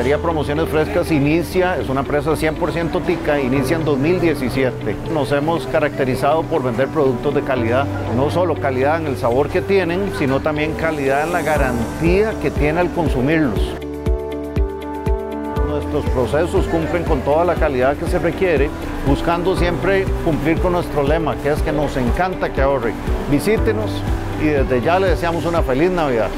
Tabaquería Promociones Frescas inicia, es una empresa 100% tica, inicia en 2017. Nos hemos caracterizado por vender productos de calidad, no solo calidad en el sabor que tienen, sino también calidad en la garantía que tiene al consumirlos. Nuestros procesos cumplen con toda la calidad que se requiere, buscando siempre cumplir con nuestro lema, que es que nos encanta que ahorre. Visítenos y desde ya le deseamos una feliz Navidad.